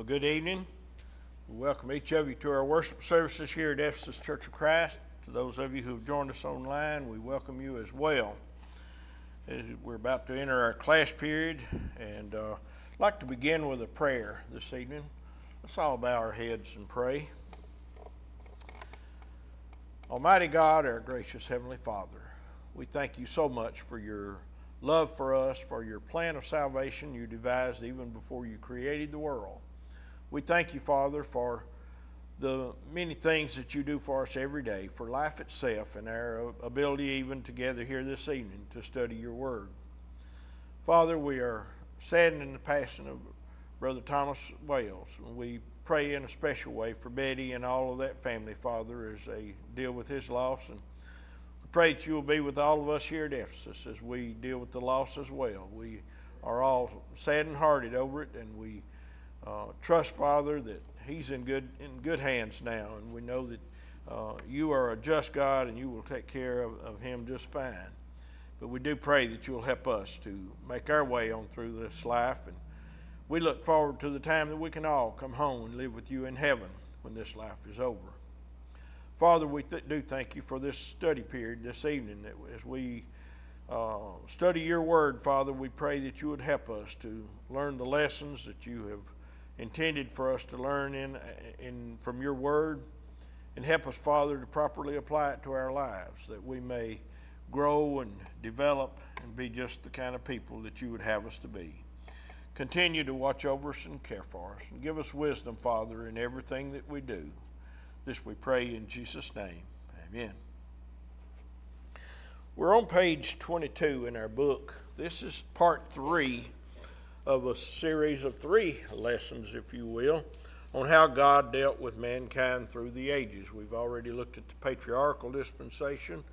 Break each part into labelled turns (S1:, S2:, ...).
S1: Well, good evening. We welcome each of you to our worship services here at Ephesus Church of Christ. To those of you who have joined us online, we welcome you as well. We're about to enter our class period, and uh, I'd like to begin with a prayer this evening. Let's all bow our heads and pray. Almighty God, our gracious Heavenly Father, we thank you so much for your love for us, for your plan of salvation you devised even before you created the world. We thank you, Father, for the many things that you do for us every day, for life itself, and our ability even to gather here this evening to study your word. Father, we are saddened in the passing of Brother Thomas Wales. And we pray in a special way for Betty and all of that family, Father, as they deal with his loss. And we pray that you will be with all of us here at Ephesus as we deal with the loss as well. We are all saddened hearted over it, and we uh, trust, Father, that He's in good in good hands now, and we know that uh, you are a just God and you will take care of, of him just fine. But we do pray that you'll help us to make our way on through this life, and we look forward to the time that we can all come home and live with you in heaven when this life is over. Father, we th- do thank you for this study period this evening that as we uh, study your word, Father, we pray that you would help us to learn the lessons that you have intended for us to learn in, in from your word and help us father to properly apply it to our lives that we may grow and develop and be just the kind of people that you would have us to be. Continue to watch over us and care for us and give us wisdom father in everything that we do. This we pray in jesus name. Amen. We're on page 22 in our book. This is part three of a series of three lessons, if you will, on how God dealt with mankind through the ages. We've already looked at the patriarchal dispensation,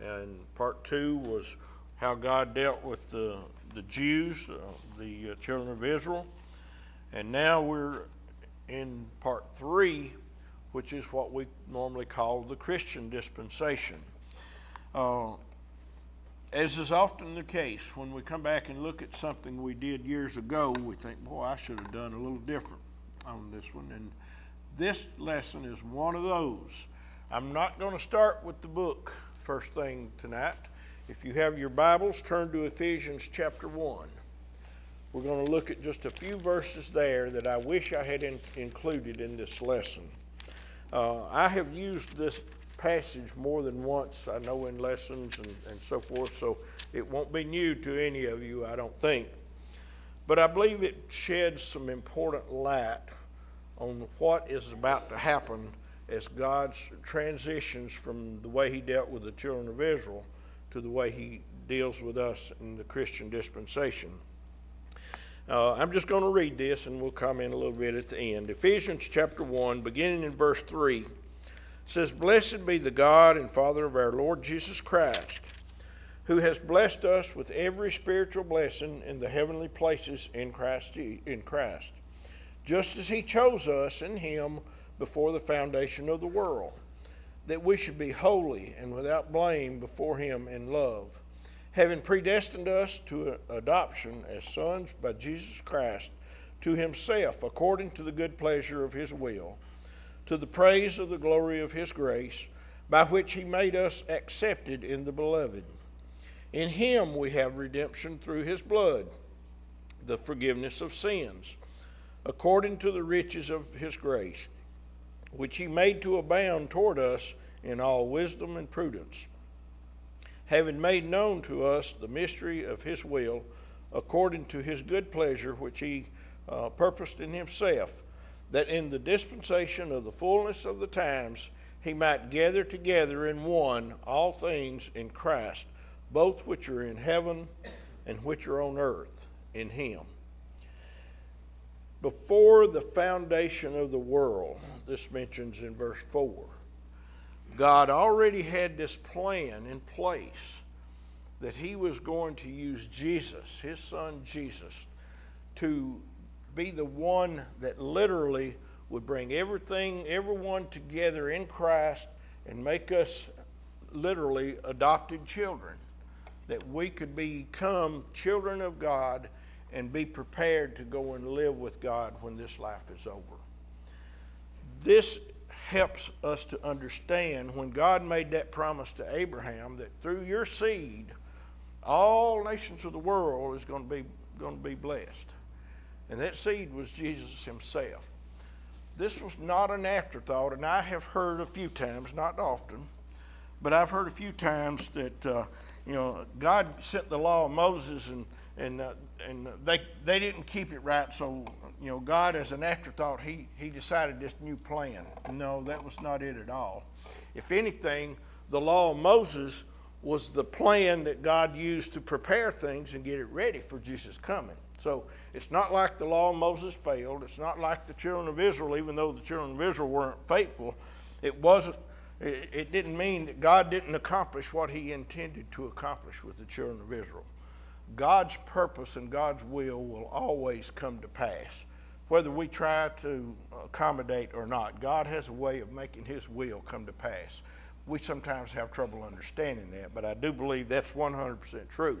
S1: and part two was how God dealt with the, the Jews, uh, the uh, children of Israel. And now we're in part three, which is what we normally call the Christian dispensation. Uh, as is often the case, when we come back and look at something we did years ago, we think, boy, I should have done a little different on this one. And this lesson is one of those. I'm not going to start with the book first thing tonight. If you have your Bibles, turn to Ephesians chapter 1. We're going to look at just a few verses there that I wish I had in, included in this lesson. Uh, I have used this passage more than once, I know in lessons and, and so forth, so it won't be new to any of you, I don't think. But I believe it sheds some important light on what is about to happen as God transitions from the way He dealt with the children of Israel to the way He deals with us in the Christian dispensation. Uh, I'm just going to read this and we'll comment a little bit at the end. Ephesians chapter 1, beginning in verse 3 says, Blessed be the God and Father of our Lord Jesus Christ, who has blessed us with every spiritual blessing in the heavenly places in Christ, in Christ, just as he chose us in him before the foundation of the world, that we should be holy and without blame before him in love, having predestined us to adoption as sons by Jesus Christ to himself according to the good pleasure of his will to the praise of the glory of his grace, by which he made us accepted in the beloved. In him we have redemption through his blood, the forgiveness of sins, according to the riches of his grace, which he made to abound toward us in all wisdom and prudence, having made known to us the mystery of his will, according to his good pleasure, which he uh, purposed in himself that in the dispensation of the fullness of the times he might gather together in one all things in Christ, both which are in heaven and which are on earth in him. Before the foundation of the world, this mentions in verse 4, God already had this plan in place that he was going to use Jesus, his son Jesus, to be the one that literally would bring everything, everyone together in Christ and make us literally adopted children. That we could become children of God and be prepared to go and live with God when this life is over. This helps us to understand when God made that promise to Abraham that through your seed, all nations of the world is going to be going to be blessed. And that seed was Jesus himself. This was not an afterthought, and I have heard a few times, not often, but I've heard a few times that uh, you know God sent the law of Moses and and uh, and they they didn't keep it right, so you know God as an afterthought he he decided this new plan. No, that was not it at all. If anything, the law of Moses was the plan that God used to prepare things and get it ready for Jesus' coming. So it's not like the law of Moses failed. It's not like the children of Israel, even though the children of Israel weren't faithful. It wasn't. It, didn't mean that God didn't accomplish what He intended to accomplish with the children of Israel. God's purpose and God's will will always come to pass, whether we try to accommodate or not. God has a way of making His will come to pass. We sometimes have trouble understanding that, but I do believe that's 100% true.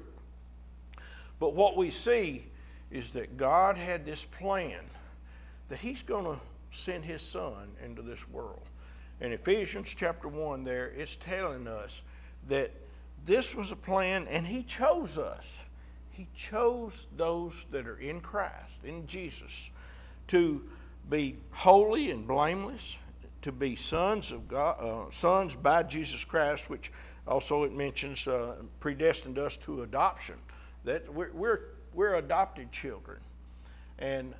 S1: But what we see is that God had this plan that He's going to send His Son into this world. In Ephesians chapter 1, there, it's telling us that this was a plan and He chose us. He chose those that are in Christ, in Jesus, to be holy and blameless, to be sons of God, uh, sons by Jesus Christ, which also it mentions uh, predestined us to adoption. That we're, we're, we're adopted children. And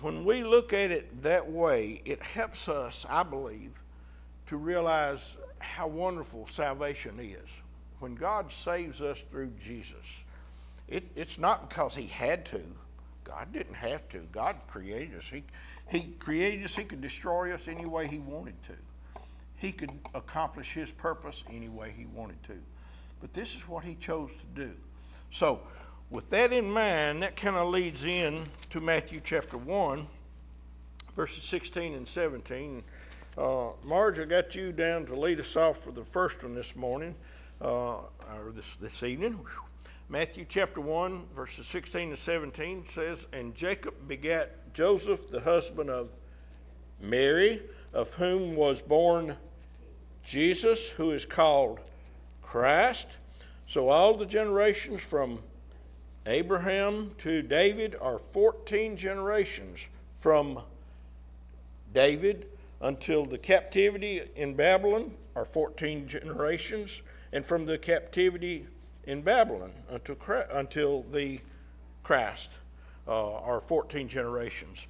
S1: when we look at it that way, it helps us, I believe, to realize how wonderful salvation is. When God saves us through Jesus, it, it's not because he had to. God didn't have to. God created us. He, he created us. He could destroy us any way he wanted to. He could accomplish his purpose any way he wanted to. But this is what he chose to do. So, with that in mind, that kind of leads in to Matthew chapter 1, verses 16 and 17. Uh, Marge, I got you down to lead us off for the first one this morning, uh, or this, this evening. Matthew chapter 1, verses 16 and 17 says, And Jacob begat Joseph, the husband of Mary, of whom was born Jesus, who is called Christ. So all the generations from Abraham to David are 14 generations from David until the captivity in Babylon are 14 generations, and from the captivity in Babylon until, until the Christ, uh, our 14 generations.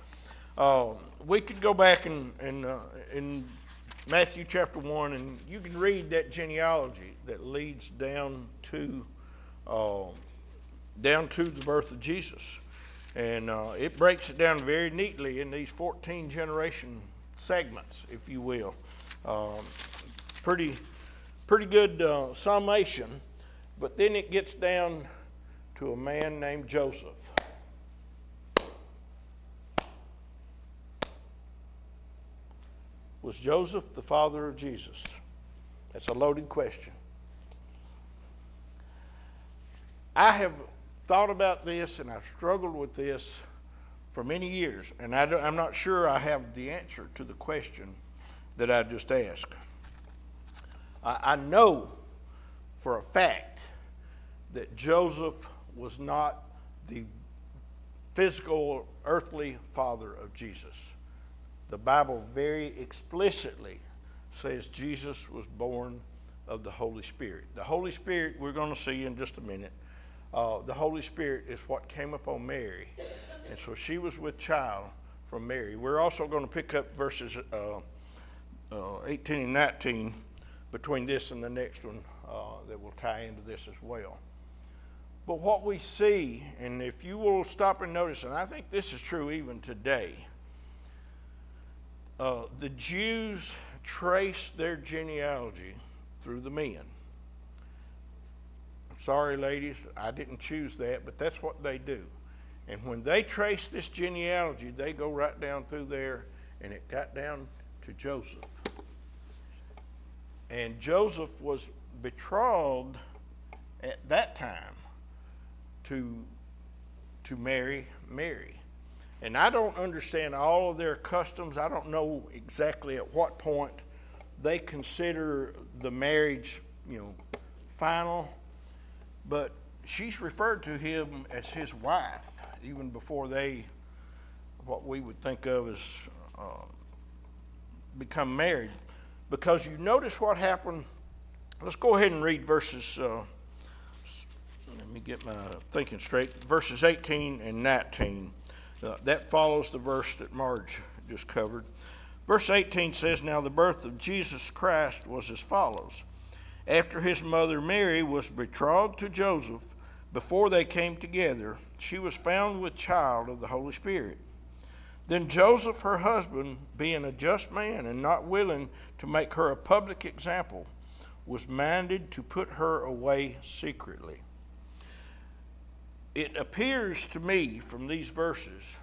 S1: Uh, we could go back in, in, uh, in Matthew chapter 1, and you can read that genealogy that leads down to, uh, down to the birth of Jesus. And uh, it breaks it down very neatly in these 14 generation segments, if you will. Um, pretty, pretty good uh, summation but then it gets down to a man named Joseph. Was Joseph the father of Jesus? That's a loaded question. I have thought about this and I've struggled with this for many years, and I am not sure I have the answer to the question that I just asked. I, I know for a fact that Joseph was not the physical, earthly father of Jesus. The Bible very explicitly says Jesus was born of the Holy Spirit. The Holy Spirit, we're going to see in just a minute, uh, the Holy Spirit is what came upon Mary. And so she was with child from Mary. We're also going to pick up verses uh, uh, 18 and 19 between this and the next one uh, that will tie into this as well. But what we see, and if you will stop and notice, and I think this is true even today, uh, the Jews trace their genealogy through the men. Sorry, ladies, I didn't choose that, but that's what they do. And when they trace this genealogy, they go right down through there, and it got down to Joseph. And Joseph was betrothed at that time to to marry Mary. And I don't understand all of their customs. I don't know exactly at what point they consider the marriage, you know, final. But she's referred to him as his wife, even before they, what we would think of as uh, become married. Because you notice what happened. Let's go ahead and read verses. Uh, let me get my thinking straight. Verses 18 and 19. Uh, that follows the verse that Marge just covered. Verse 18 says, Now the birth of Jesus Christ was as follows. After his mother Mary was betrothed to Joseph, before they came together, she was found with child of the Holy Spirit. Then Joseph, her husband, being a just man and not willing to make her a public example, was minded to put her away secretly. It appears to me from these verses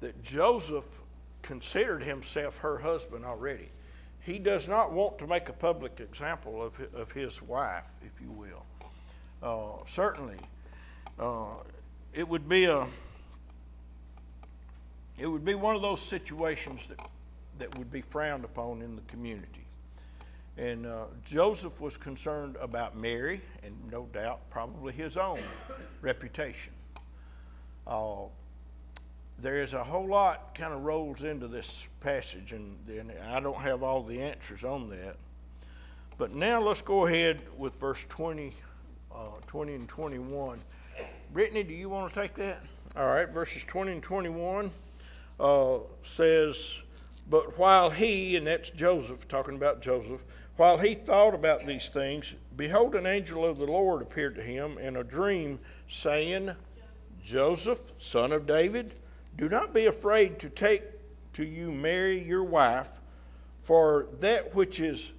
S1: that Joseph considered himself her husband already. He does not want to make a public example of, of his wife, if you will. Uh, certainly, uh, it would be a it would be one of those situations that that would be frowned upon in the community. And uh, Joseph was concerned about Mary, and no doubt probably his own reputation. There is a whole lot kind of rolls into this passage, and, and I don't have all the answers on that. But now let's go ahead with verse 20, uh, 20 and 21. Brittany, do you want to take that? All right, verses 20 and 21 uh, says, But while he, and that's Joseph, talking about Joseph, while he thought about these things, behold, an angel of the Lord appeared to him in a dream, saying, Joseph, son of David, do not be afraid to take to you Mary, your wife, for that which is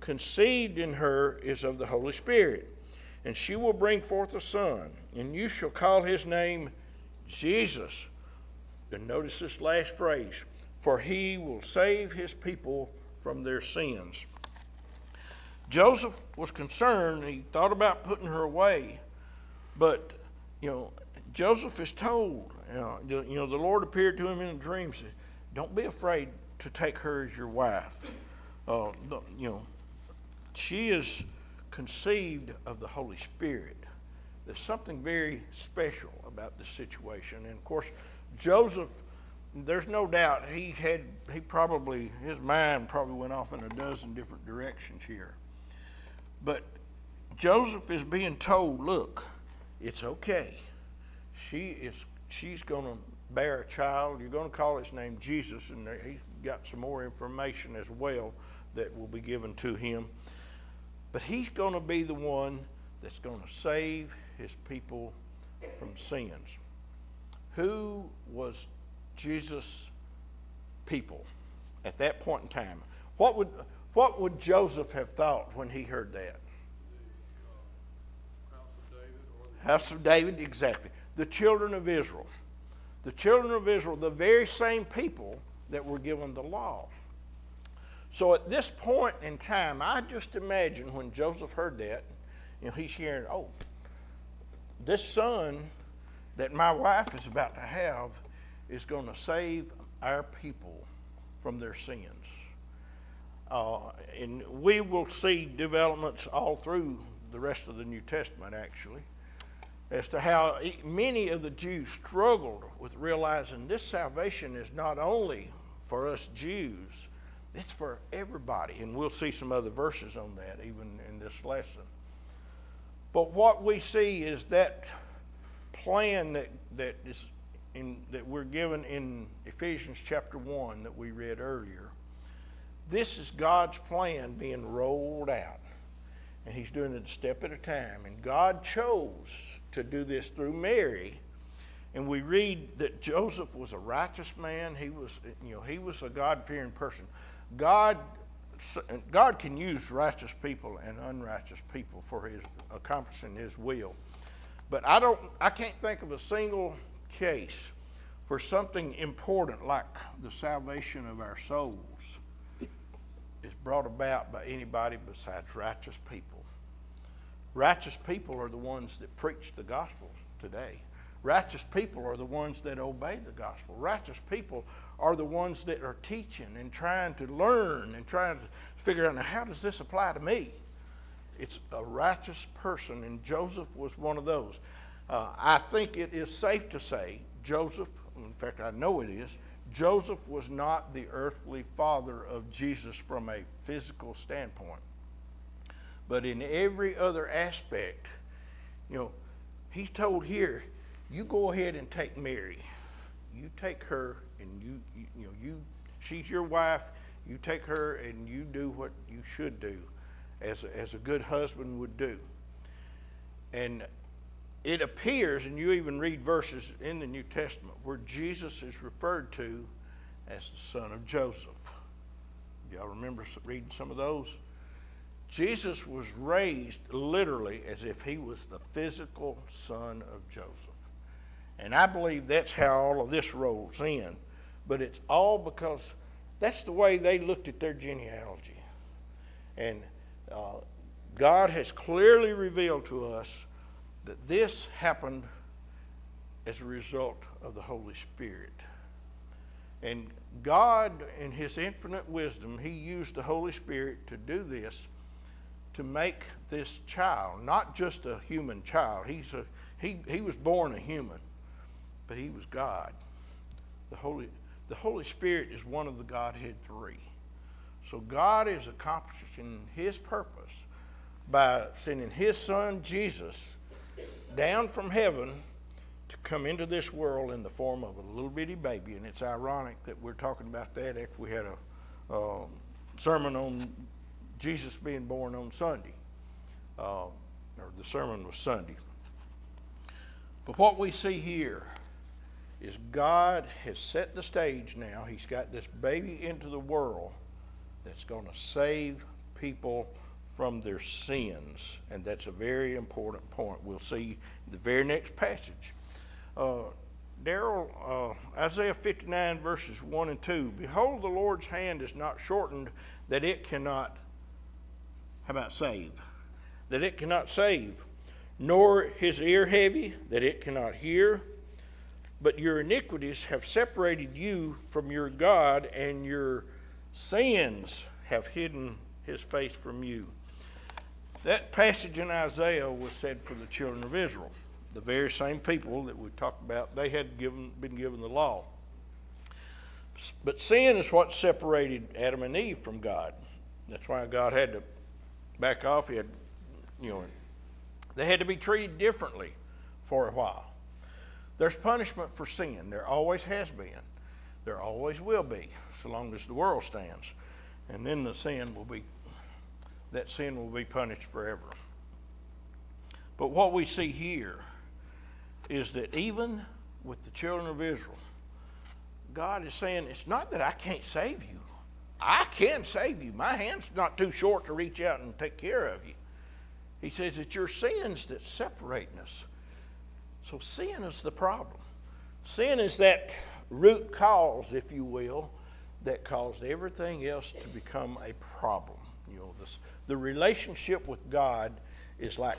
S1: conceived in her is of the Holy Spirit and she will bring forth a son, and you shall call his name Jesus. And notice this last phrase for he will save his people from their sins. Joseph was concerned, he thought about putting her away, but, you know, Joseph is told, know, you know the Lord appeared to him in a dream, said, Don't be afraid to take her as your wife. Uh, you know, she is conceived of the Holy Spirit. There's something very special about this situation. And of course, Joseph, there's no doubt he had, he probably, his mind probably went off in a dozen different directions here. But Joseph is being told, look, it's okay. She is, she's going to bear a child. You're going to call his name Jesus, and he's got some more information as well that will be given to him. But he's going to be the one that's going to save his people from sins. Who was Jesus' people at that point in time? What would, what would Joseph have thought when he heard that? House of David, exactly. The children of Israel. The children of Israel, the very same people that were given the law. So at this point in time, I just imagine when Joseph heard that, you know, he's hearing, oh, this son that my wife is about to have is going to save our people from their sins. Uh, and we will see developments all through the rest of the New Testament, actually, as to how many of the Jews struggled with realizing this salvation is not only for us Jews it's for everybody. And we'll see some other verses on that even in this lesson. But what we see is that plan that, that is in, that we're given in Ephesians chapter 1 that we read earlier. This is God's plan being rolled out. And he's doing it a step at a time. And God chose to do this through Mary. And we read that Joseph was a righteous man. He was, you know, he was a God-fearing person. God, God can use righteous people and unrighteous people for his accomplishing his will. But I don't I can't think of a single case where something important like the salvation of our souls is brought about by anybody besides righteous people. Righteous people are the ones that preach the gospel today. Righteous people are the ones that obey the gospel. Righteous people are the ones that are teaching and trying to learn and trying to figure out how does this apply to me? It's a righteous person, and Joseph was one of those. Uh, I think it is safe to say Joseph, in fact, I know it is, Joseph was not the earthly father of Jesus from a physical standpoint. But in every other aspect, you know, he's told here, you go ahead and take Mary. You take her and you, you, you know, you, she's your wife. You take her and you do what you should do as a, as a good husband would do. And it appears, and you even read verses in the New Testament, where Jesus is referred to as the son of Joseph. Y'all remember reading some of those? Jesus was raised literally as if he was the physical son of Joseph. And I believe that's how all of this rolls in. But it's all because that's the way they looked at their genealogy. And uh, God has clearly revealed to us that this happened as a result of the Holy Spirit. And God, in His infinite wisdom, He used the Holy Spirit to do this, to make this child, not just a human child. He's a, he, he was born a human, but He was God. The Holy, the Holy Spirit is one of the Godhead three. So God is accomplishing His purpose by sending His Son, Jesus, down from heaven to come into this world in the form of a little bitty baby. And it's ironic that we're talking about that after we had a uh, sermon on Jesus being born on Sunday. Uh, or the sermon was Sunday. But what we see here is God has set the stage now. He's got this baby into the world that's going to save people from their sins. And that's a very important point. We'll see the very next passage. Uh, Daryl, uh, Isaiah 59, verses 1 and 2 Behold, the Lord's hand is not shortened that it cannot, how about save? That it cannot save, nor his ear heavy that it cannot hear. But your iniquities have separated you from your God, and your sins have hidden his face from you. That passage in Isaiah was said for the children of Israel. The very same people that we talked about, they had given, been given the law. But sin is what separated Adam and Eve from God. That's why God had to back off. He had, you know, they had to be treated differently for a while. There's punishment for sin. There always has been. There always will be, so long as the world stands. And then the sin will be that sin will be punished forever. But what we see here is that even with the children of Israel, God is saying, It's not that I can't save you. I can save you. My hand's not too short to reach out and take care of you. He says it's your sins that separate us. So sin is the problem. Sin is that root cause, if you will, that caused everything else to become a problem. You know, this, the relationship with God is like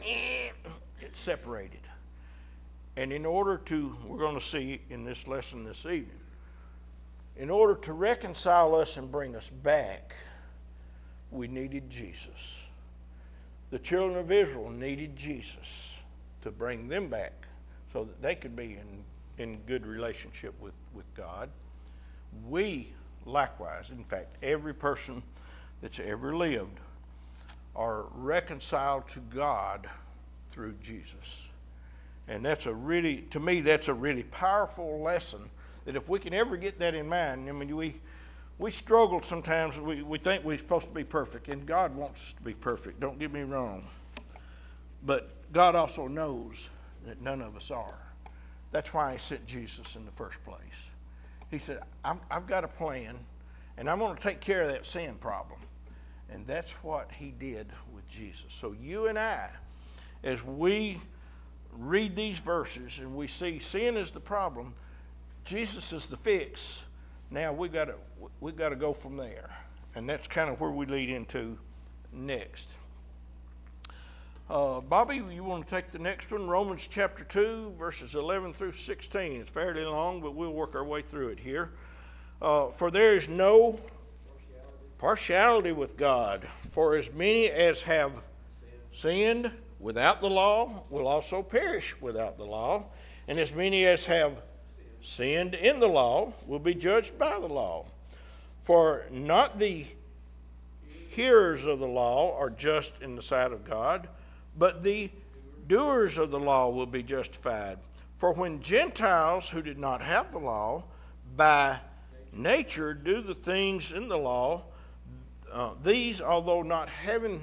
S1: it's separated. And in order to, we're going to see in this lesson this evening, in order to reconcile us and bring us back, we needed Jesus. The children of Israel needed Jesus to bring them back so that they could be in, in good relationship with, with God. We, likewise, in fact, every person that's ever lived are reconciled to God through Jesus. And that's a really, to me, that's a really powerful lesson that if we can ever get that in mind, I mean, we, we struggle sometimes. We, we think we're supposed to be perfect, and God wants us to be perfect. Don't get me wrong. But God also knows that none of us are. That's why He sent Jesus in the first place. He said, i have got a plan, and I'm going to take care of that sin problem. And that's what he did with Jesus. So you and I, as we read these verses and we see sin is the problem, Jesus is the fix. Now we got to we got to go from there, and that's kind of where we lead into next. Uh, Bobby, you want to take the next one? Romans chapter 2, verses 11 through 16. It's fairly long, but we'll work our way through it here. Uh, for there is no partiality with God, for as many as have sinned without the law will also perish without the law, and as many as have sinned in the law will be judged by the law. For not the hearers of the law are just in the sight of God, but the doers of the law will be justified. For when Gentiles who did not have the law by nature do the things in the law, uh, these, although not having,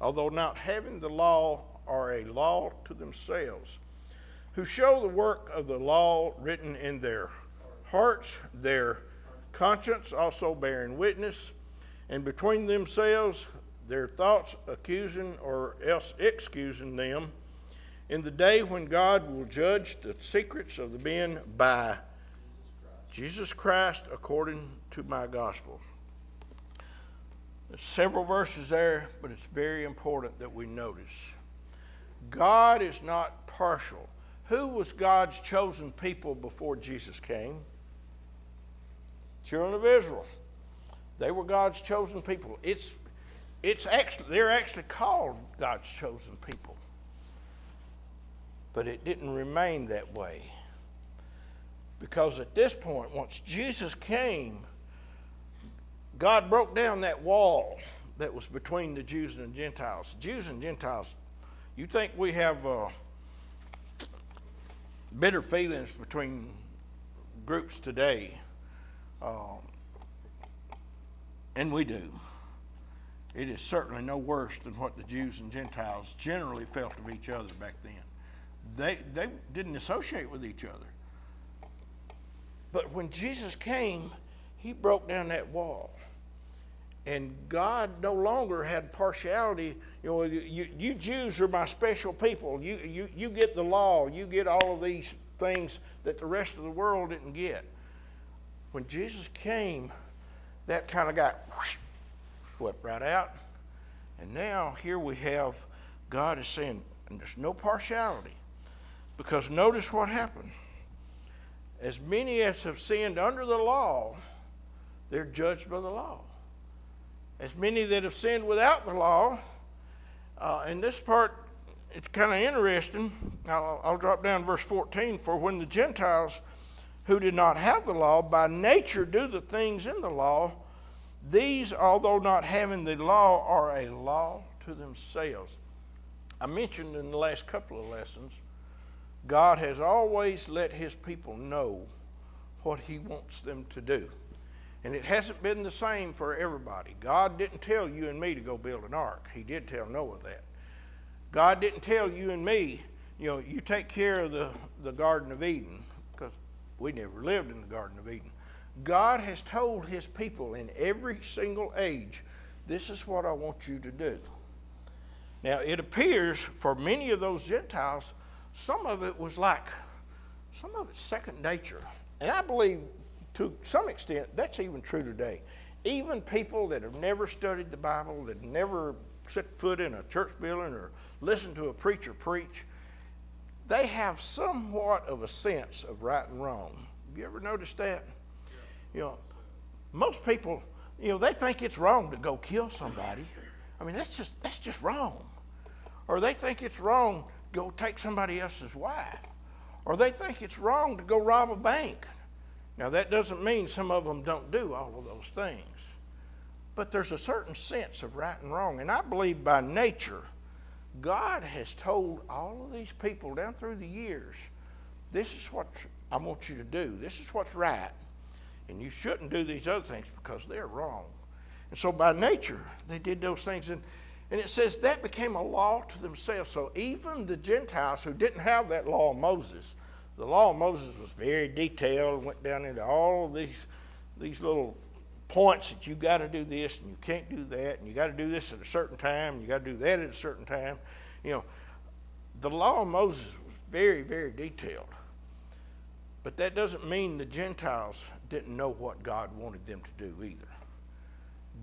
S1: although not having the law, are a law to themselves, who show the work of the law written in their hearts, their conscience also bearing witness, and between themselves their thoughts accusing or else excusing them in the day when God will judge the secrets of the men by Jesus Christ according to my gospel. There's several verses there, but it's very important that we notice. God is not partial. Who was God's chosen people before Jesus came? Children of Israel. They were God's chosen people. It's, it's actually, they're actually called God's chosen people. But it didn't remain that way. Because at this point, once Jesus came, God broke down that wall that was between the Jews and the Gentiles. Jews and Gentiles, you think we have uh, bitter feelings between groups today, uh, and we do. It is certainly no worse than what the Jews and Gentiles generally felt of each other back then. They, they didn't associate with each other. But when Jesus came, he broke down that wall and God no longer had partiality. You know, you, you Jews are my special people. You, you, you get the law. You get all of these things that the rest of the world didn't get. When Jesus came, that kind of got whoosh, swept right out. And now here we have God is saying, and there's no partiality. Because notice what happened. As many as have sinned under the law, they're judged by the law as many that have sinned without the law. Uh, and this part, it's kind of interesting. I'll, I'll drop down verse 14. For when the Gentiles who did not have the law by nature do the things in the law, these, although not having the law, are a law to themselves. I mentioned in the last couple of lessons, God has always let his people know what he wants them to do. And it hasn't been the same for everybody. God didn't tell you and me to go build an ark. He did tell Noah that. God didn't tell you and me, you know, you take care of the, the Garden of Eden, because we never lived in the Garden of Eden. God has told his people in every single age, this is what I want you to do. Now, it appears for many of those Gentiles, some of it was like, some of it's second nature. And I believe to some extent, that's even true today. Even people that have never studied the Bible, that never set foot in a church building or listened to a preacher preach, they have somewhat of a sense of right and wrong. Have you ever noticed that? You know, most people, you know, they think it's wrong to go kill somebody. I mean, that's just that's just wrong. Or they think it's wrong to go take somebody else's wife. Or they think it's wrong to go rob a bank. Now, that doesn't mean some of them don't do all of those things, but there's a certain sense of right and wrong. And I believe by nature, God has told all of these people down through the years, this is what I want you to do, this is what's right, and you shouldn't do these other things because they're wrong. And so by nature, they did those things. And, and it says that became a law to themselves. So even the Gentiles who didn't have that law of Moses, the law of Moses was very detailed, went down into all of these, these little points that you got to do this and you can't do that, and you got to do this at a certain time, and you got to do that at a certain time. You know, the law of Moses was very, very detailed. But that doesn't mean the Gentiles didn't know what God wanted them to do either.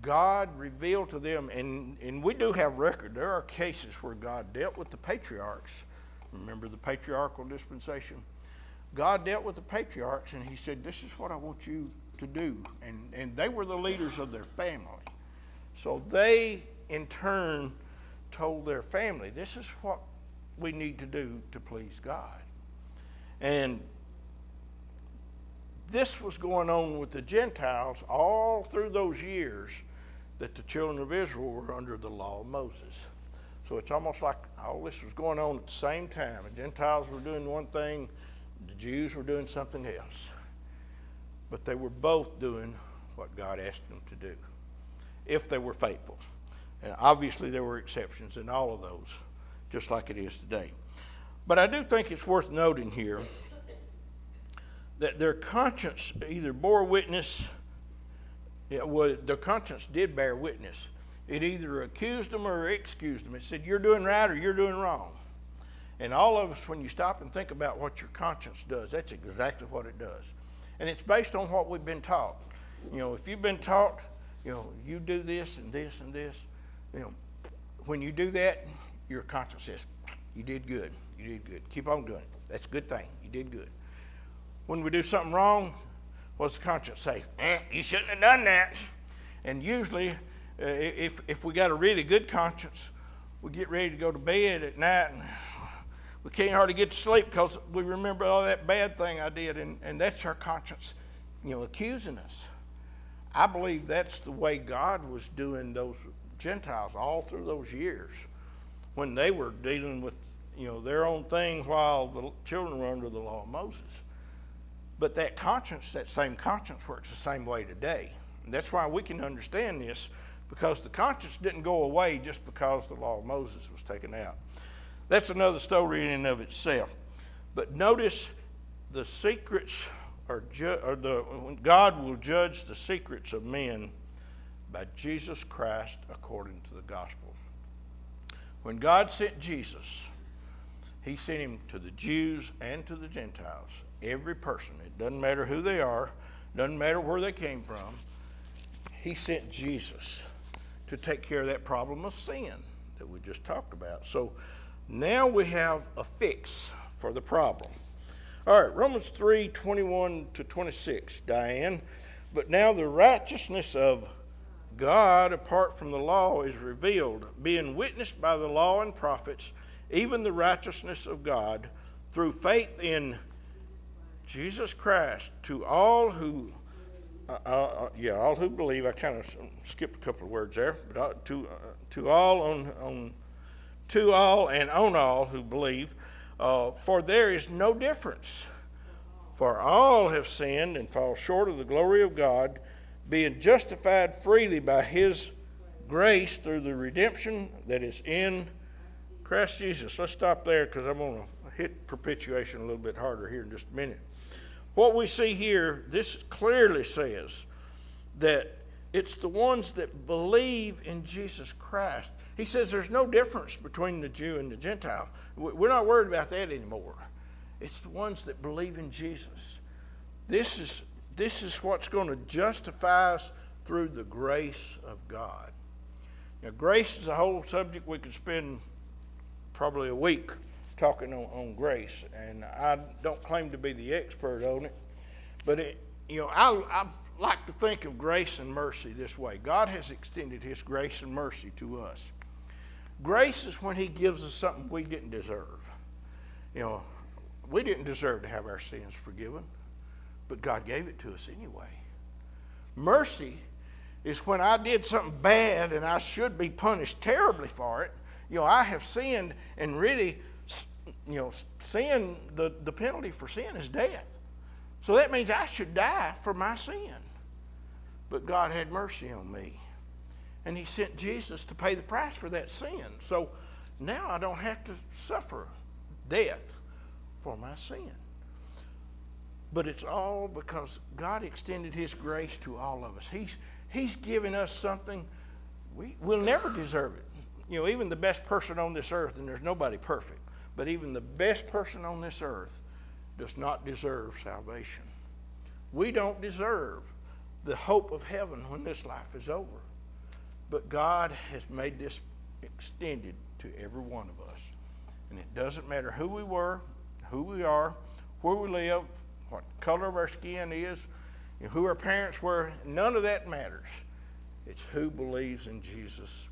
S1: God revealed to them, and, and we do have record. There are cases where God dealt with the patriarchs. Remember the patriarchal dispensation? God dealt with the patriarchs, and He said, This is what I want you to do. And, and they were the leaders of their family. So they, in turn, told their family, This is what we need to do to please God. And this was going on with the Gentiles all through those years that the children of Israel were under the law of Moses. So it's almost like all this was going on at the same time. The Gentiles were doing one thing, the Jews were doing something else. But they were both doing what God asked them to do, if they were faithful. And obviously, there were exceptions in all of those, just like it is today. But I do think it's worth noting here that their conscience either bore witness, yeah, well, their conscience did bear witness. It either accused them or excused them. It said, You're doing right or you're doing wrong. And all of us, when you stop and think about what your conscience does, that's exactly what it does. And it's based on what we've been taught. You know, if you've been taught, you know, you do this and this and this, you know, when you do that, your conscience says, You did good. You did good. Keep on doing it. That's a good thing. You did good. When we do something wrong, what's the conscience say? Eh, you shouldn't have done that. And usually, uh, if, if we got a really good conscience, we get ready to go to bed at night and we can't hardly get to sleep because we remember all that bad thing I did. And, and that's our conscience, you know, accusing us. I believe that's the way God was doing those Gentiles all through those years when they were dealing with, you know, their own thing while the children were under the law of Moses. But that conscience, that same conscience, works the same way today. And that's why we can understand this, because the conscience didn't go away just because the law of Moses was taken out. That's another story in and of itself. But notice the secrets are, ju- or the, God will judge the secrets of men by Jesus Christ according to the gospel. When God sent Jesus, he sent him to the Jews and to the Gentiles every person. It doesn't matter who they are, doesn't matter where they came from. He sent Jesus to take care of that problem of sin that we just talked about. So now we have a fix for the problem. All right, Romans 3 21 to 26, Diane. But now the righteousness of God apart from the law is revealed, being witnessed by the law and prophets, even the righteousness of God through faith in Jesus Christ to all who, uh, uh, uh, yeah, all who believe. I kind of skipped a couple of words there, but uh, to uh, to all on on to all and on all who believe, uh, for there is no difference. For all have sinned and fall short of the glory of God, being justified freely by His grace through the redemption that is in Christ Jesus. Let's stop there because I'm going to hit propitiation a little bit harder here in just a minute. What we see here, this clearly says that it's the ones that believe in Jesus Christ. He says there's no difference between the Jew and the Gentile. We're not worried about that anymore. It's the ones that believe in Jesus. This is, this is what's going to justify us through the grace of God. Now, grace is a whole subject we could spend probably a week talking on, on grace, and I don't claim to be the expert on it, but it, you know, I, I like to think of grace and mercy this way. God has extended His grace and mercy to us. Grace is when He gives us something we didn't deserve. You know, we didn't deserve to have our sins forgiven, but God gave it to us anyway. Mercy is when I did something bad and I should be punished terribly for it. You know, I have sinned and really you know, sin, the, the penalty for sin is death. So that means I should die for my sin. But God had mercy on me. And He sent Jesus to pay the price for that sin. So now I don't have to suffer death for my sin. But it's all because God extended His grace to all of us. He's, he's given us something we, we'll never deserve it. You know, even the best person on this earth, and there's nobody perfect, but even the best person on this earth does not deserve salvation. We don't deserve the hope of heaven when this life is over. But God has made this extended to every one of us. And it doesn't matter who we were, who we are, where we live, what color of our skin is, and who our parents were. None of that matters. It's who believes in Jesus,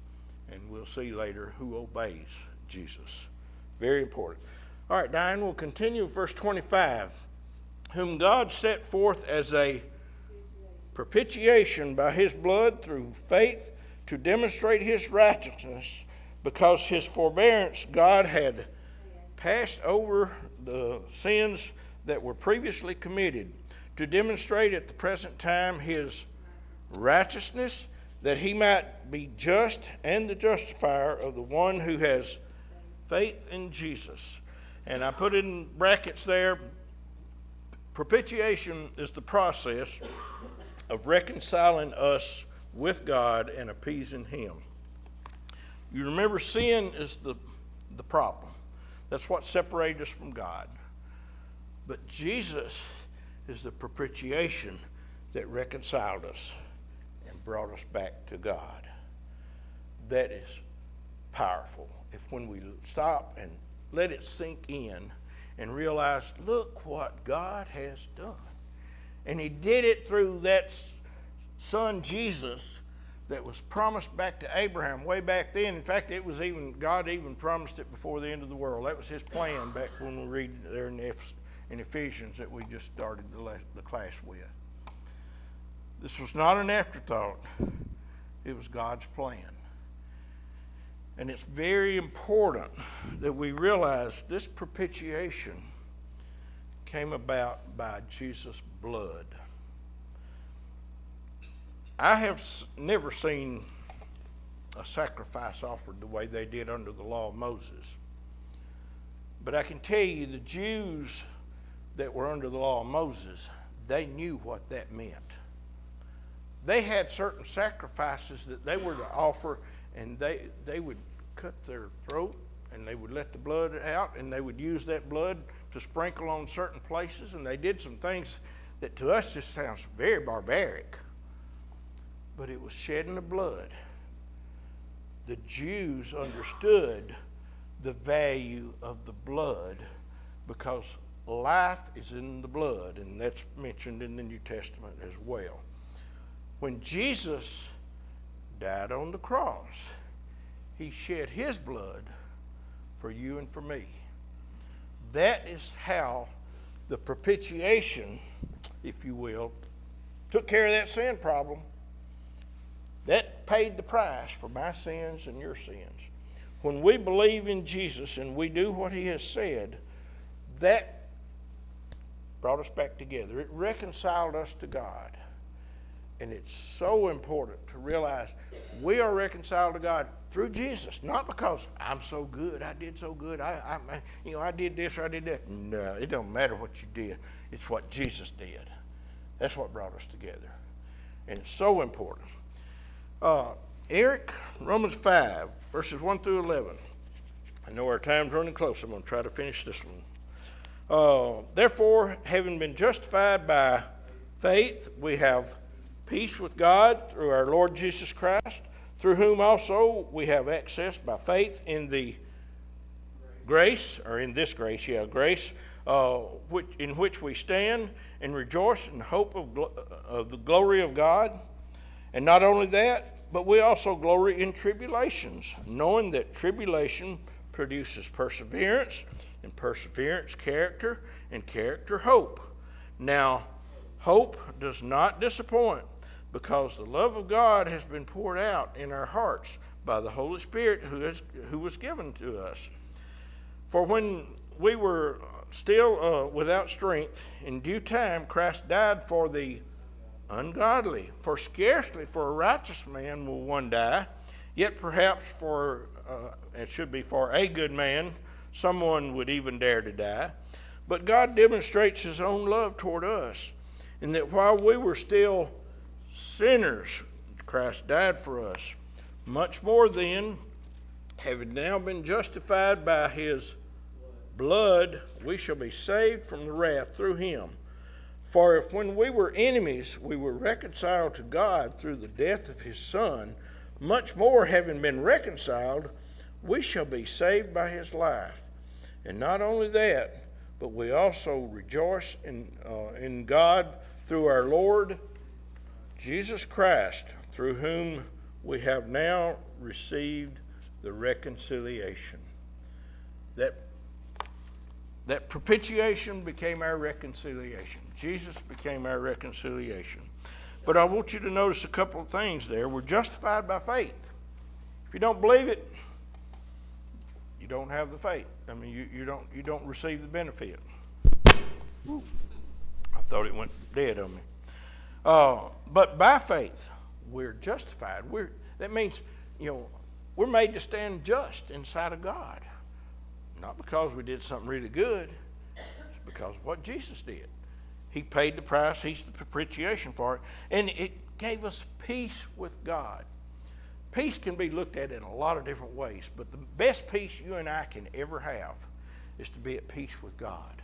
S1: and we'll see later who obeys Jesus. Very important. All right, Diane, we'll continue verse 25. Whom God set forth as a propitiation by his blood through faith to demonstrate his righteousness, because his forbearance God had passed over the sins that were previously committed, to demonstrate at the present time his righteousness, that he might be just and the justifier of the one who has faith in Jesus. And I put in brackets there propitiation is the process of reconciling us with God and appeasing Him. You remember, sin is the, the problem. That's what separated us from God. But Jesus is the propitiation that reconciled us and brought us back to God. That is powerful. If when we stop and let it sink in and realize, look what God has done. And He did it through that Son Jesus that was promised back to Abraham way back then. In fact, it was even God even promised it before the end of the world. That was His plan back when we read there in, in Ephesians that we just started the, the class with. This was not an afterthought. It was God's plan. And it's very important that we realize this propitiation came about by Jesus' blood. I have never seen a sacrifice offered the way they did under the law of Moses. But I can tell you the Jews that were under the law of Moses, they knew what that meant. They had certain sacrifices that they were to offer and they, they would cut their throat and they would let the blood out and they would use that blood to sprinkle on certain places and they did some things that to us just sounds very barbaric but it was shedding of blood the jews understood the value of the blood because life is in the blood and that's mentioned in the new testament as well when jesus died on the cross. He shed his blood for you and for me. That is how the propitiation, if you will, took care of that sin problem. That paid the price for my sins and your sins. When we believe in Jesus and we do what he has said, that brought us back together. It reconciled us to God. And it's so important to realize we are reconciled to God through Jesus, not because I'm so good, I did so good, I, I you know, I did this or I did that. No, it don't matter what you did. It's what Jesus did. That's what brought us together, and it's so important. Uh, Eric, Romans five verses one through eleven. I know our time's running close. I'm going to try to finish this one. Uh, Therefore, having been justified by faith, we have peace with God through our Lord Jesus Christ, through whom also we have access by faith in the grace, or in this grace, yeah, grace, uh, which, in which we stand and rejoice in hope of, of the glory of God. And not only that, but we also glory in tribulations, knowing that tribulation produces perseverance, and perseverance, character, and character, hope. Now, hope does not disappoint because the love of God has been poured out in our hearts by the Holy Spirit who, has, who was given to us. For when we were still uh, without strength, in due time Christ died for the ungodly. For scarcely for a righteous man will one die, yet perhaps for, uh, it should be for a good man, someone would even dare to die. But God demonstrates his own love toward us, in that while we were still sinners, Christ died for us. Much more then, having now been justified by his blood, we shall be saved from the wrath through him. For if when we were enemies, we were reconciled to God through the death of his Son, much more having been reconciled, we shall be saved by his life. And not only that, but we also rejoice in, uh, in God through our Lord Jesus Christ, through whom we have now received the reconciliation. That, that propitiation became our reconciliation. Jesus became our reconciliation. But I want you to notice a couple of things there. We're justified by faith. If you don't believe it, you don't have the faith. I mean, you, you, don't, you don't receive the benefit. I thought it went dead on me. Uh, but by faith, we're justified. We're, that means, you know, we're made to stand just inside of God. Not because we did something really good, it's because of what Jesus did. He paid the price, He's the propitiation for it, and it gave us peace with God. Peace can be looked at in a lot of different ways, but the best peace you and I can ever have is to be at peace with God.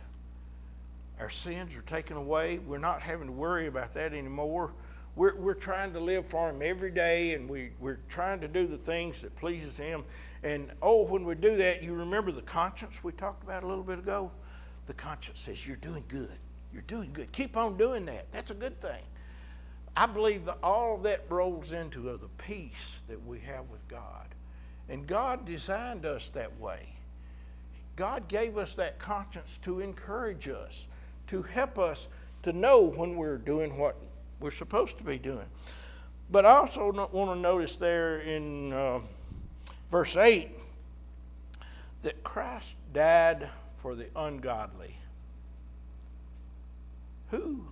S1: Our sins are taken away. We're not having to worry about that anymore. We're, we're trying to live for Him every day, and we, we're trying to do the things that pleases Him. And oh, when we do that, you remember the conscience we talked about a little bit ago? The conscience says, You're doing good. You're doing good. Keep on doing that. That's a good thing. I believe that all of that rolls into the peace that we have with God. And God designed us that way. God gave us that conscience to encourage us, to help us to know when we're doing what we're supposed to be doing. But I also want to notice there in uh, verse 8 that Christ died for the ungodly. Who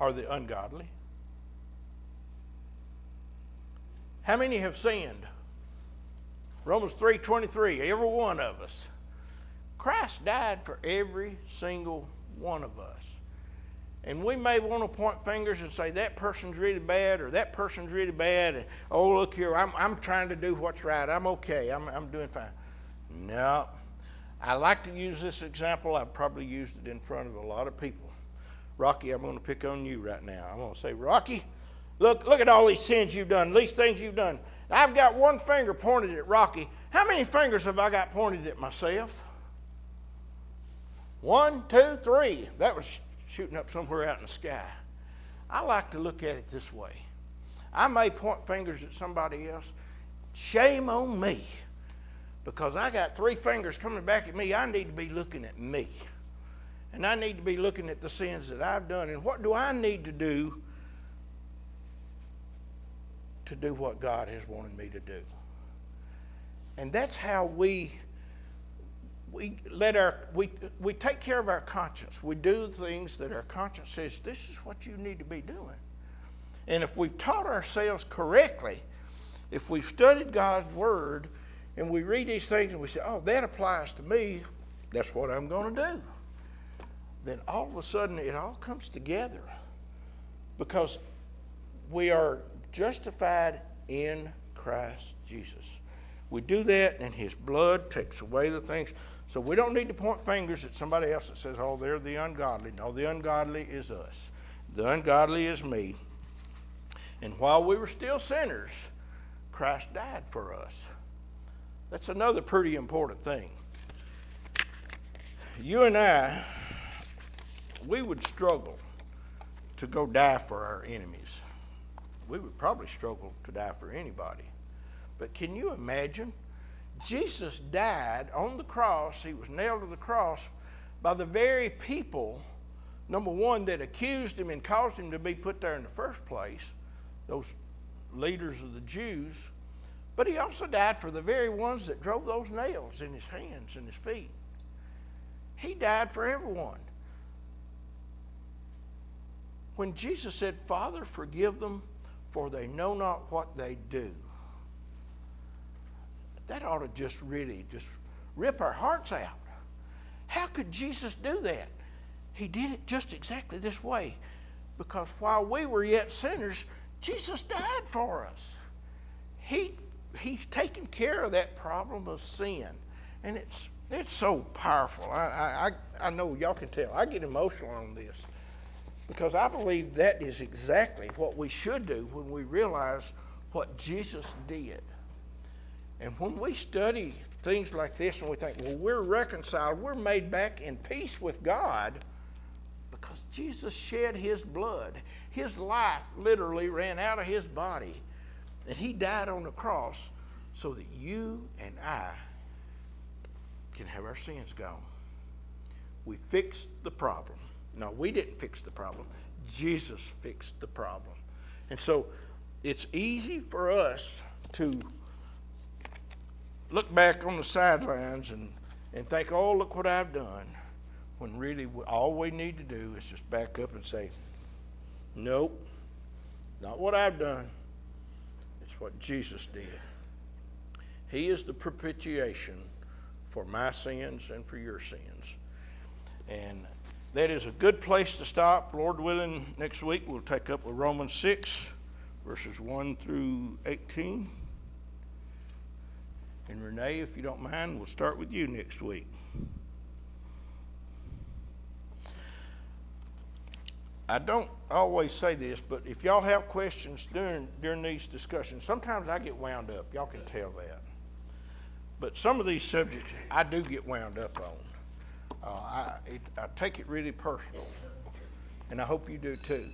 S1: are the ungodly? How many have sinned? Romans 3:23, every one of us. Christ died for every single one of us. And we may want to point fingers and say that person's really bad or that person's really bad. And, oh, look here, I'm, I'm trying to do what's right. I'm okay. I'm, I'm doing fine. No. I like to use this example. I've probably used it in front of a lot of people. Rocky, I'm going to pick on you right now. I'm going to say, Rocky, look, look at all these sins you've done, these things you've done. I've got one finger pointed at Rocky. How many fingers have I got pointed at myself? One, two, three. That was shooting up somewhere out in the sky. I like to look at it this way. I may point fingers at somebody else. Shame on me. Because I got three fingers coming back at me. I need to be looking at me. And I need to be looking at the sins that I've done. And what do I need to do to do what God has wanted me to do? And that's how we we let our we we take care of our conscience. We do things that our conscience says this is what you need to be doing. And if we've taught ourselves correctly, if we've studied God's word and we read these things and we say, "Oh, that applies to me," that's what I'm going to do then all of a sudden it all comes together because we are justified in Christ Jesus. We do that, and His blood takes away the things. So we don't need to point fingers at somebody else that says, oh, they're the ungodly. No, the ungodly is us, the ungodly is me. And while we were still sinners, Christ died for us. That's another pretty important thing. You and I we would struggle to go die for our enemies. We would probably struggle to die for anybody. But can you imagine? Jesus died on the cross, he was nailed to the cross by the very people, number one, that accused him and caused him to be put there in the first place, those leaders of the Jews. But he also died for the very ones that drove those nails in his hands and his feet. He died for everyone when Jesus said, Father, forgive them, for they know not what they do, that ought to just really just rip our hearts out. How could Jesus do that? He did it just exactly this way. Because while we were yet sinners, Jesus died for us. He, he's taken care of that problem of sin. And it's, it's so powerful. I, I, I know y'all can tell. I get emotional on this. Because I believe that is exactly what we should do when we realize what Jesus did. And when we study things like this and we think, well, we're reconciled, we're made back in peace with God because Jesus shed his blood. His life literally ran out of his body. And he died on the cross so that you and I can have our sins gone. We fixed the problem. No, we didn't fix the problem. Jesus fixed the problem. And so it's easy for us to look back on the sidelines and, and think, oh, look what I've done, when really all we need to do is just back up and say, nope, not what I've done, it's what Jesus did. He is the propitiation for my sins and for your sins. And that is a good place to stop. Lord willing, next week we'll take up with Romans 6, verses 1 through 18. And Renee, if you don't mind, we'll start with you next week. I don't always say this, but if y'all have questions during during these discussions, sometimes I get wound up. Y'all can tell that. But some of these subjects I do get wound up on. Uh, I, it, I take it really personal, and I hope you do too.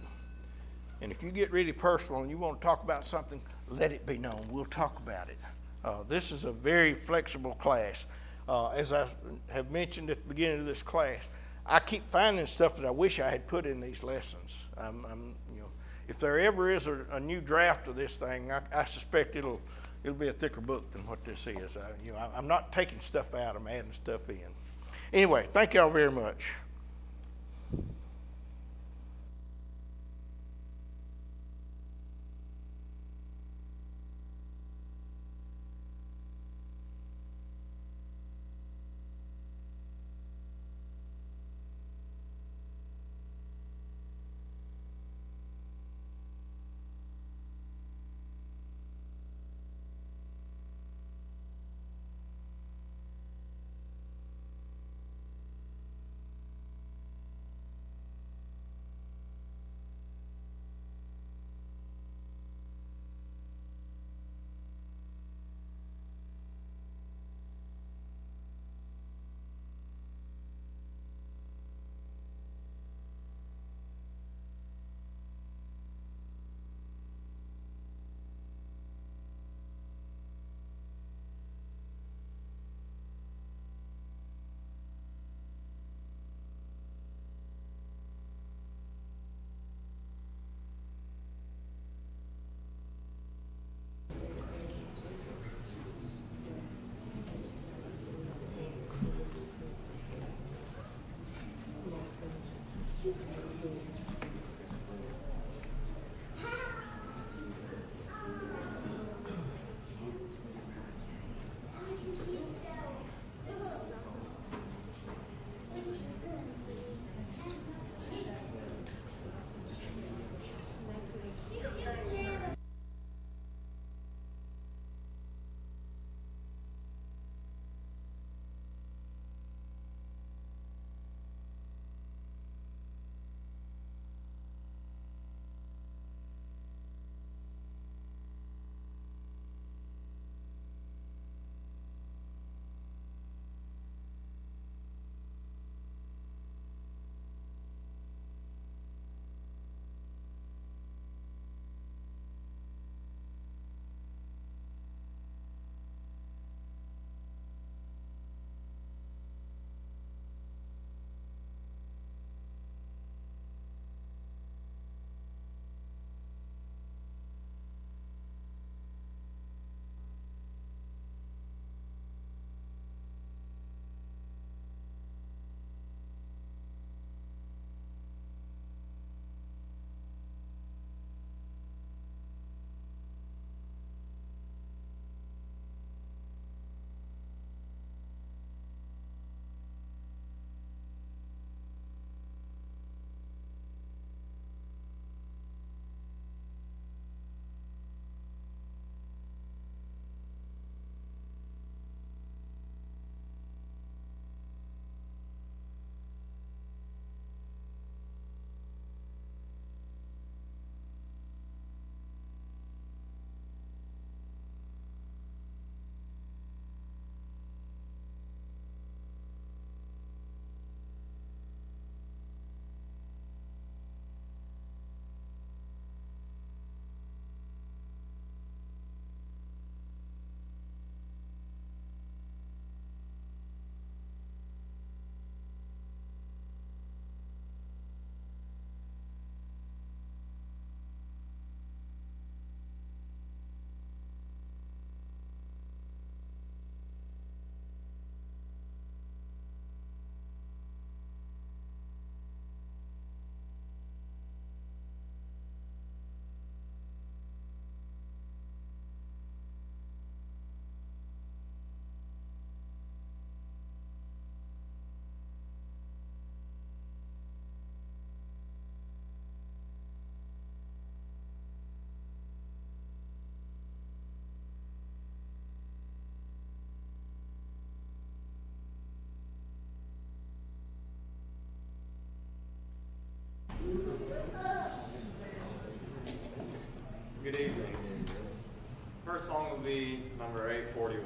S1: And if you get really personal and you want to talk about something, let it be known. We'll talk about it. Uh, this is a very flexible class. Uh, as I have mentioned at the beginning of this class, I keep finding stuff that I wish I had put in these lessons. I'm, I'm, you know, if there ever is a, a new draft of this thing, I, I, suspect it'll it'll be a thicker book than what this is. I, you know, I, I'm not taking stuff out; I'm adding stuff in. Anyway, thank y'all very much.
S2: Good evening. First song will be number 841.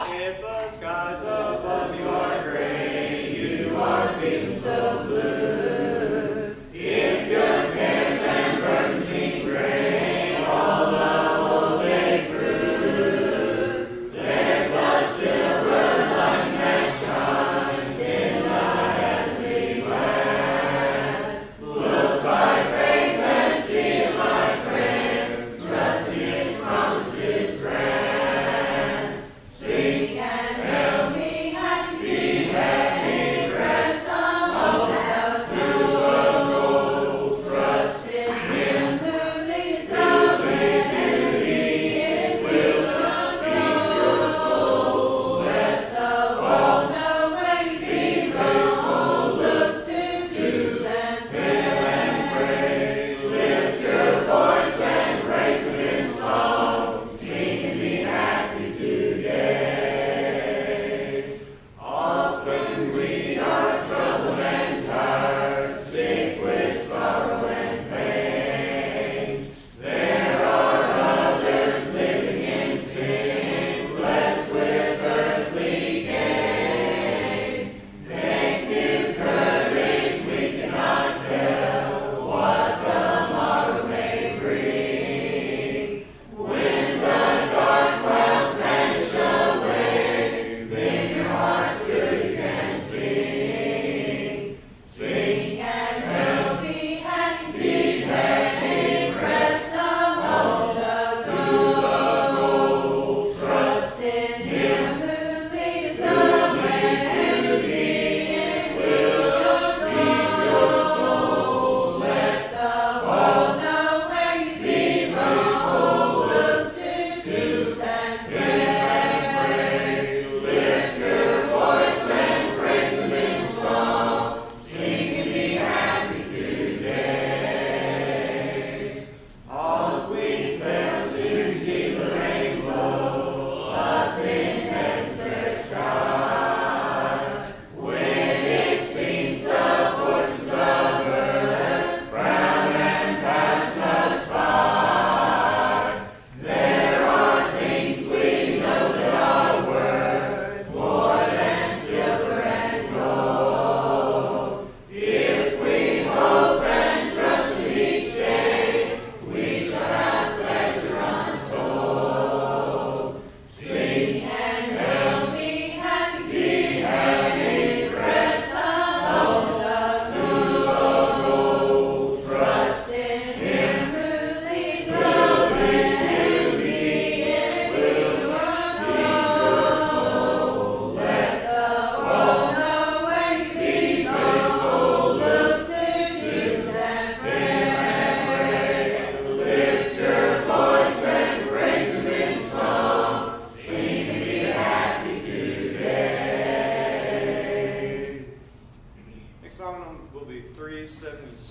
S2: if the skies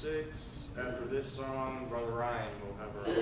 S2: six, after this song, Brother Ryan will have our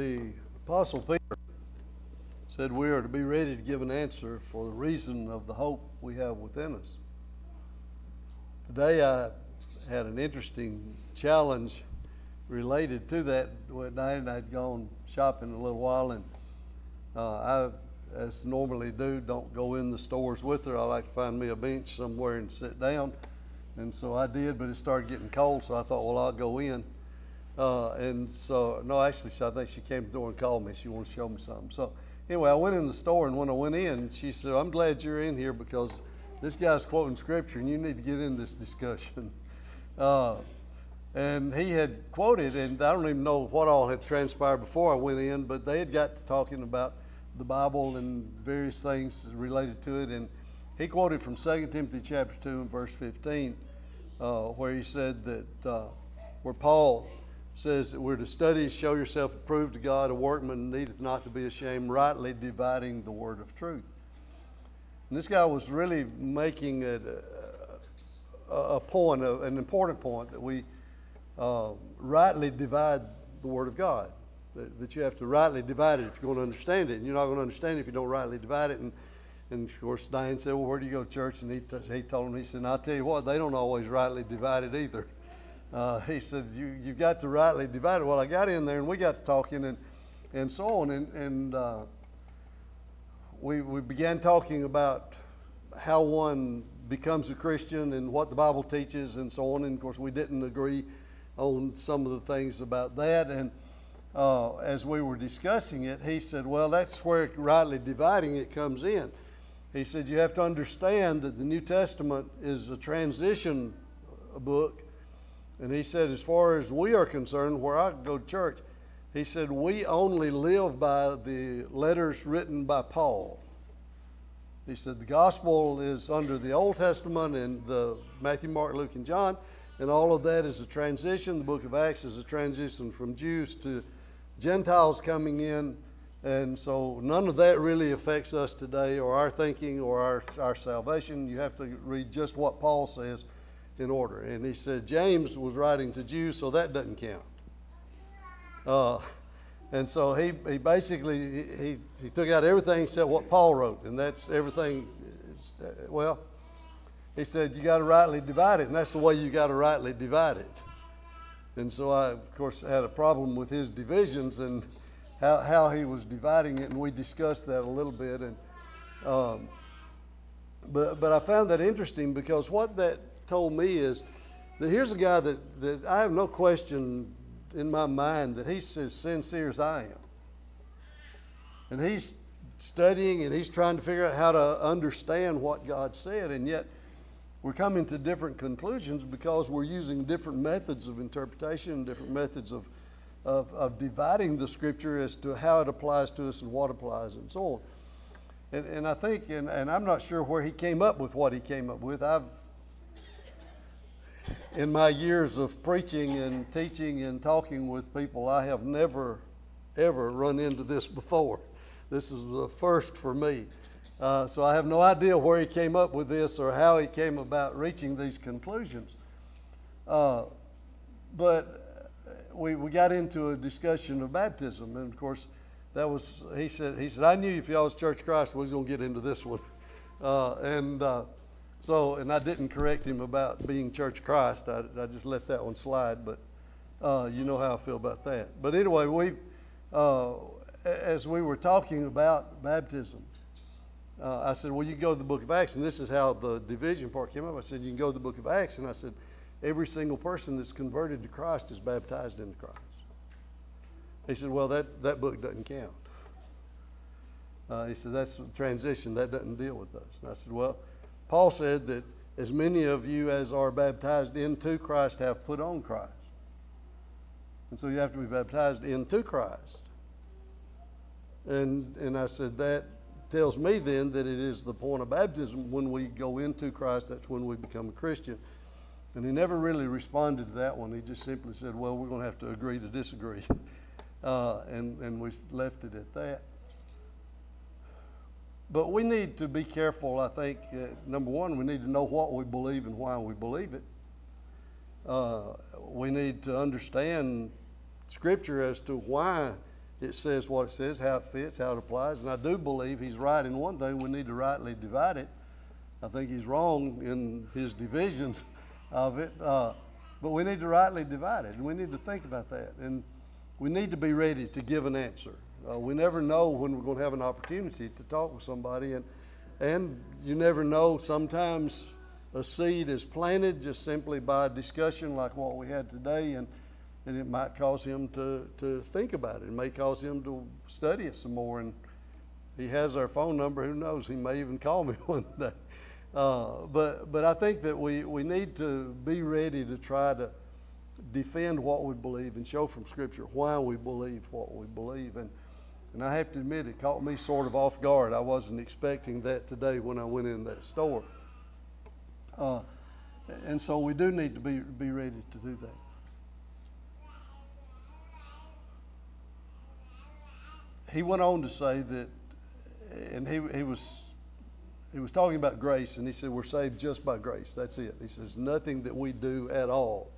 S2: the
S3: Apostle Peter said we are to be ready to give an answer for the reason of the hope we have within us. Today I had an interesting challenge related to that one night. I'd gone shopping a little while, and uh, I, as normally do, don't go in the stores with her. I like to find me a bench somewhere and sit down, and so I did. But it started getting cold, so I thought, well, I'll go in. Uh, and so, no, actually, so I think she came to the door and called me. She wanted to show me something. So, anyway, I went in the store, and when I went in, she said, I'm glad you're in here because this guy's quoting scripture, and you need to get in this discussion. Uh, and he had quoted, and I don't even know what all had transpired before I went in, but they had got to talking about the Bible and various things related to it. And he quoted from 2 Timothy chapter 2 and verse 15, uh, where he said that, uh, where Paul says that we're to study, show yourself approved to God, a workman needeth not to be ashamed, rightly dividing the word of truth. And this guy was really making a, a, a point, an important point, that we uh, rightly divide the word of God. That, that, you have to rightly divide it if you're going to understand it. And you're not going to understand it if you don't rightly divide it. And, and of course, Diane said, Well, where do you go to church? And he, he told him, He said, I'll tell you what, they don't always rightly divide it either. Uh, he said, you, You've got to rightly divide it. Well, I got in there and we got to talking and, and so on. And, and uh, we, we began talking about how one becomes a Christian and what the Bible teaches and so on. And of course, we didn't agree on some of the things about that. And uh, as we were discussing it, he said, Well, that's where rightly dividing it comes in. He said, You have to understand that the New Testament is a transition book and he said, as far as we are concerned, where I go to church, he said, we only live by the letters written by Paul. He said, the gospel is under the Old Testament and the Matthew, Mark, Luke, and John, and all of that is a transition. The book of Acts is a transition from Jews to Gentiles coming in. And so none of that really affects us today or our thinking or our, our salvation. You have to read just what Paul says in order. And he said James was writing to Jews, so that doesn't count. Uh, and so he, he basically he, he took out everything except what Paul wrote, and that's everything. Well, he said you got to rightly divide it, and that's the way you got to rightly divide it. And so I, of course, had a problem with his divisions and how, how he was dividing it, and we discussed that a little bit. And um, but but I found that interesting because what that told me is that here's a guy that, that I have no question in my mind that he's as sincere as I am. And he's studying and he's trying to figure out how to understand what God said, and yet we're coming to different conclusions because we're using different methods of interpretation, different methods of, of, of dividing the scripture as to how it applies to us and what applies and so on. And, and I think, and, and I'm not sure where he came up with what he came up with. I've in my years of preaching and teaching and talking with people, I have never, ever run into this before. This is the first for me. Uh, so I have no idea where he came up with this or how he came about reaching these conclusions. Uh, but we, we got into a discussion of baptism, and of course, that was he said he said I knew if y'all was Church Christ, we was going to get into this one, uh, and uh, so, and I didn't correct him about being Church Christ. I, I just let that one slide, but uh, you know how I feel about that. But anyway, we, uh, as we were talking about baptism, uh, I said, well, you go to the book of Acts, and this is how the division part came up. I said, you can go to the book of Acts, and I said, every single person that's converted to Christ is baptized into Christ. He said, well, that, that book doesn't count. Uh, he said, that's transition, that doesn't deal with us. And I said, well, Paul said that as many of you as are baptized into Christ have put on Christ. And so you have to be baptized into Christ. And, and I said, that tells me then that it is the point of baptism when we go into Christ, that's when we become a Christian. And he never really responded to that one. He just simply said, well, we're going to have to agree to disagree. Uh, and, and we left it at that. But we need to be careful, I think. Uh, number one, we need to know what we believe and why we believe it. Uh, we need to understand Scripture as to why it says what it says, how it fits, how it applies. And I do believe he's right in one thing. We need to rightly divide it. I think he's wrong in his divisions of it. Uh, but we need to rightly divide it, and we need to think about that. And we need to be ready to give an answer. Uh, we never know when we're going to have an opportunity to talk with somebody, and and you never know. Sometimes a seed is planted just simply by a discussion, like what we had today, and and it might cause him to to think about it. It may cause him to study it some more. And he has our phone number. Who knows? He may even call me one day. Uh, but but I think that we we need to be ready to try to defend what we believe and show from Scripture why we believe what we believe. And, and I have to admit, it caught me sort of off guard. I wasn't expecting that today when I went in that store. Uh, and so we do need to be, be ready to do that. He went on to say that, and he, he was he was talking about grace, and he said, We're saved just by grace. That's it. He says, Nothing that we do at all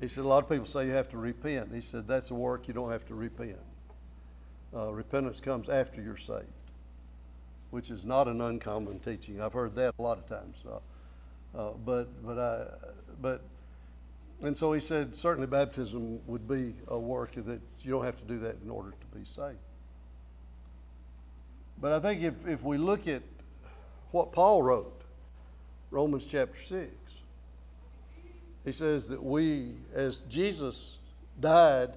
S3: he said, a lot of people say you have to repent. He said, that's a work you don't have to repent. Uh, repentance comes after you're saved, which is not an uncommon teaching. I've heard that a lot of times. Uh, but, but, I, but, and so he said, certainly baptism would be a work that you don't have to do that in order to be saved. But I think if, if we look at what Paul wrote, Romans chapter 6, he says that we, as Jesus died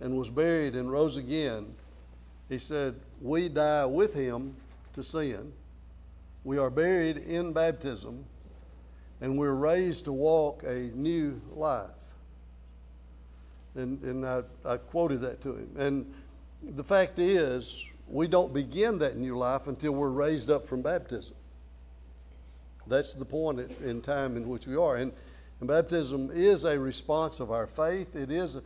S3: and was buried and rose again, he said, we die with him to sin. We are buried in baptism, and we're raised to walk a new life. And, and I, I quoted that to him. And the fact is, we don't begin that new life until we're raised up from baptism. That's the point in time in which we are. And and baptism is a response of our faith. It is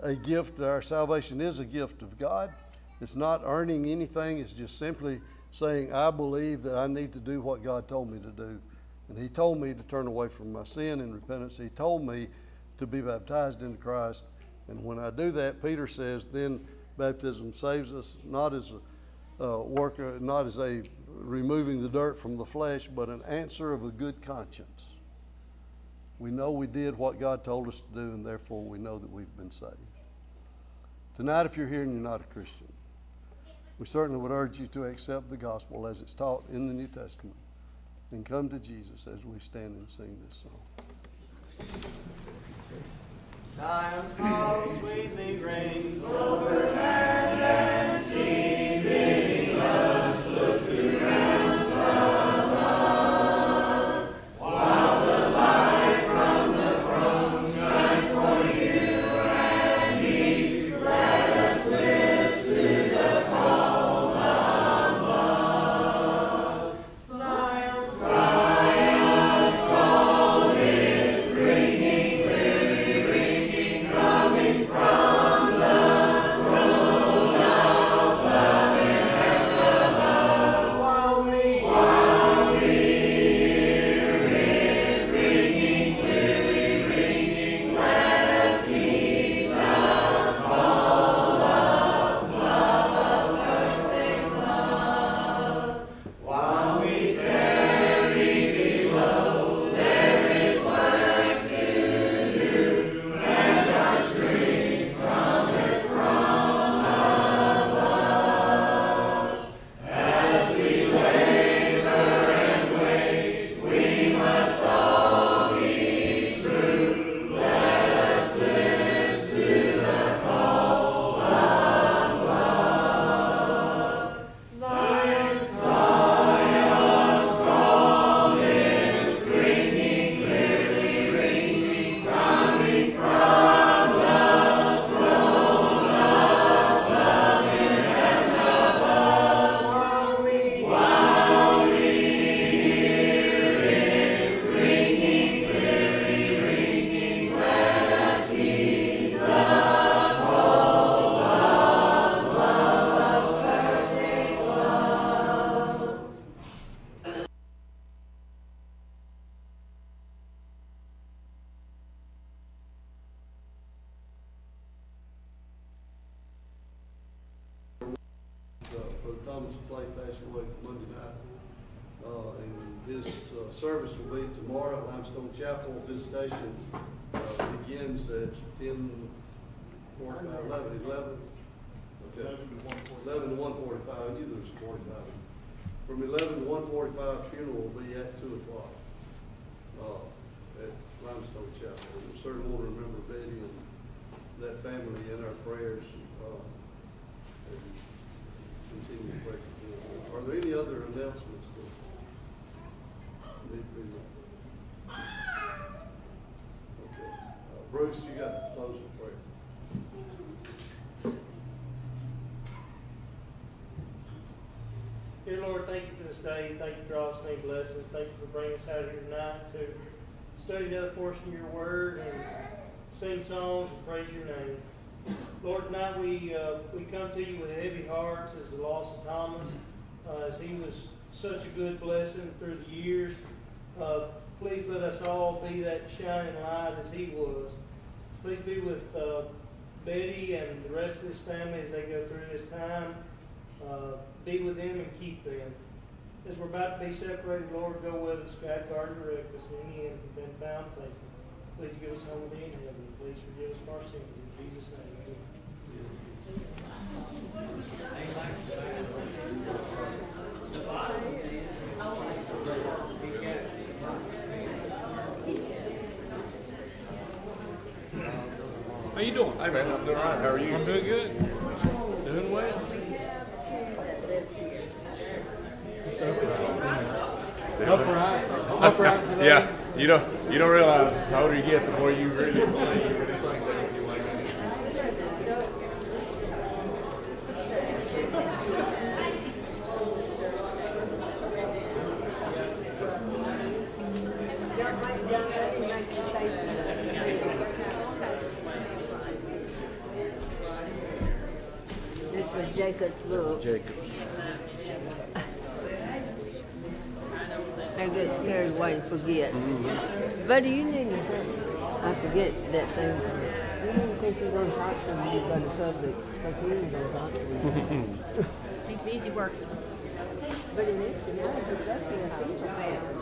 S3: a gift. Our salvation is a gift of God. It's not earning anything, it's just simply saying, I believe that I need to do what God told me to do. And He told me to turn away from my sin in repentance. He told me to be baptized into Christ. And when I do that, Peter says, then baptism saves us, not as a uh, work, not as a removing the dirt from the flesh, but an answer of a good conscience. We know we did what God told us to do, and therefore we know that we've been saved. Tonight, if you're here and you're not a Christian, we certainly would urge you to accept the gospel as it's taught in the New Testament and come to Jesus as we stand and sing this song.
S2: Sweetly over land and sea,
S3: service will be tomorrow at Limestone Chapel. Visitation, uh, begins at ten forty-five, eleven, eleven. Okay. Eleven to one forty-five, I knew there was forty-five. From eleven to one forty-five, funeral will be at two o'clock, uh, at Limestone Chapel. We certainly want to remember Betty and that family in our prayers, uh, and continue to pray for them. Are there any other announcements that need to be made? Okay, Bruce, you got the prayer.
S4: Dear Lord, thank you for this day. Thank you for all this many blessings. Thank you for bringing us out here tonight to study another portion of your word and sing songs and praise your name. Lord, tonight we, uh, we come to you with heavy hearts as the loss of Thomas, uh, as he was such a good blessing through the years. Uh, please let us all be that shining light as he was. Please be with uh, Betty and the rest of his family as they go through this time. Uh, be with them and keep them. As we're about to be separated, Lord, go with us, guide, guard, and direct us. In the end, we've been found faithful. Please give us home with in heaven. Please forgive us of our sins. In Jesus' name, amen.
S5: How you doing?
S1: Hey man, I'm doing all right. How are you?
S5: I'm doing good. Doing well. Upright. Upright today.
S6: Yeah, you don't you don't realize the older you get, the more you really believe and really think that you like it.
S7: This was Jacob's book.
S6: Jacobs.
S7: I get carried away and forget. But you need to, I forget that thing. You didn't think you were going to talk to me about the subject, because he was going to talk to me.
S8: He's busy working.
S7: But it is, you know, it's just, I feel bad.